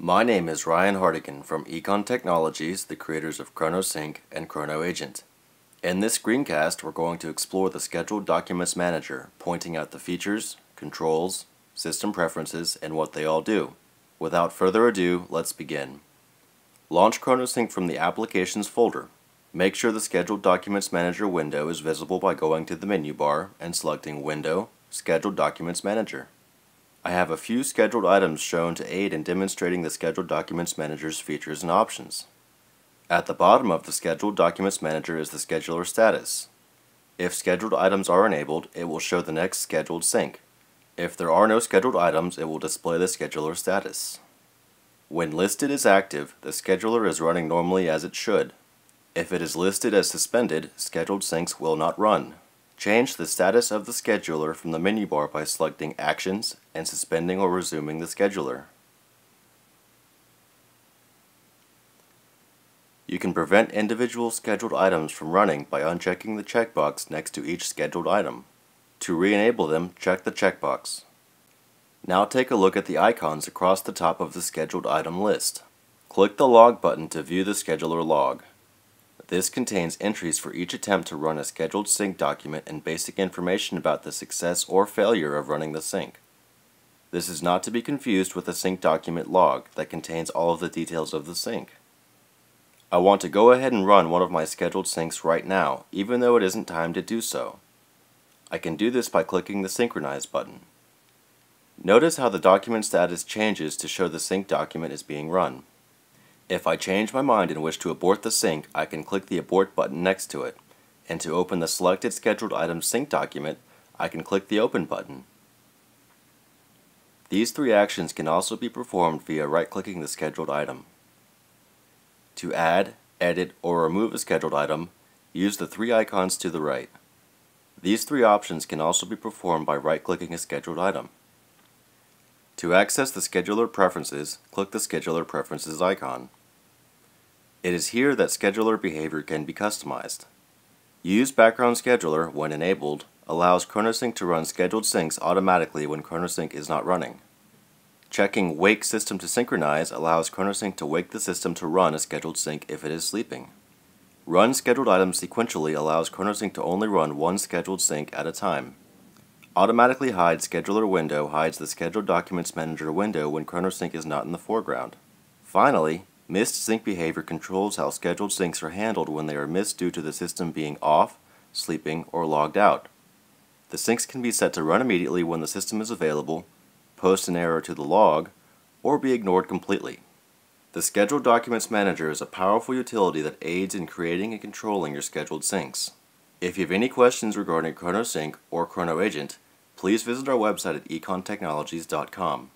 My name is Ryan Hardigan from Econ Technologies, the creators of ChronoSync and ChronoAgent. In this screencast, we're going to explore the Scheduled Documents Manager, pointing out the features, controls, system preferences, and what they all do. Without further ado, let's begin. Launch ChronoSync from the Applications folder. Make sure the Scheduled Documents Manager window is visible by going to the menu bar and selecting Window, Scheduled Documents Manager. I have a few scheduled items shown to aid in demonstrating the Scheduled Documents Manager's features and options. At the bottom of the Scheduled Documents Manager is the scheduler status. If scheduled items are enabled, it will show the next scheduled sync. If there are no scheduled items, it will display the scheduler status. When listed as active, the scheduler is running normally as it should. If it is listed as suspended, scheduled syncs will not run. Change the status of the scheduler from the menu bar by selecting Actions and suspending or resuming the scheduler. You can prevent individual scheduled items from running by unchecking the checkbox next to each scheduled item. To re-enable them, check the checkbox. Now take a look at the icons across the top of the scheduled item list. Click the Log button to view the scheduler log. This contains entries for each attempt to run a scheduled sync document and basic information about the success or failure of running the sync. This is not to be confused with the sync document log that contains all of the details of the sync. I want to go ahead and run one of my scheduled syncs right now, even though it isn't time to do so. I can do this by clicking the Synchronize button. Notice how the document status changes to show the sync document is being run. If I change my mind and wish to abort the sync, I can click the Abort button next to it, and to open the selected scheduled item sync document, I can click the Open button. These three actions can also be performed via right-clicking the scheduled item. To add, edit, or remove a scheduled item, use the three icons to the right. These three options can also be performed by right-clicking a scheduled item. To access the scheduler preferences, click the Scheduler Preferences icon. It is here that scheduler behavior can be customized. Use Background Scheduler, when enabled, allows ChronoSync to run scheduled syncs automatically when ChronoSync is not running. Checking Wake System to Synchronize allows ChronoSync to wake the system to run a scheduled sync if it is sleeping. Run scheduled items sequentially allows ChronoSync to only run one scheduled sync at a time. Automatically Hide Scheduler window hides the Scheduled Documents Manager window when ChronoSync is not in the foreground. Finally, Missed sync behavior controls how scheduled syncs are handled when they are missed due to the system being off, sleeping, or logged out. The syncs can be set to run immediately when the system is available, post an error to the log, or be ignored completely. The Scheduled Documents Manager is a powerful utility that aids in creating and controlling your scheduled syncs. If you have any questions regarding ChronoSync or ChronoAgent, please visit our website at econtechnologies.com.